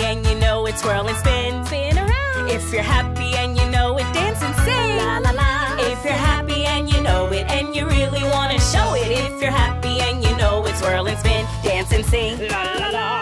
and you know it, swirl and spin. Spin around. If you're happy and you know it, dance and sing. La la la. If you're happy and you know it, and you really wanna show it. If you're happy and you know it, swirl and spin, dance and sing. La la la.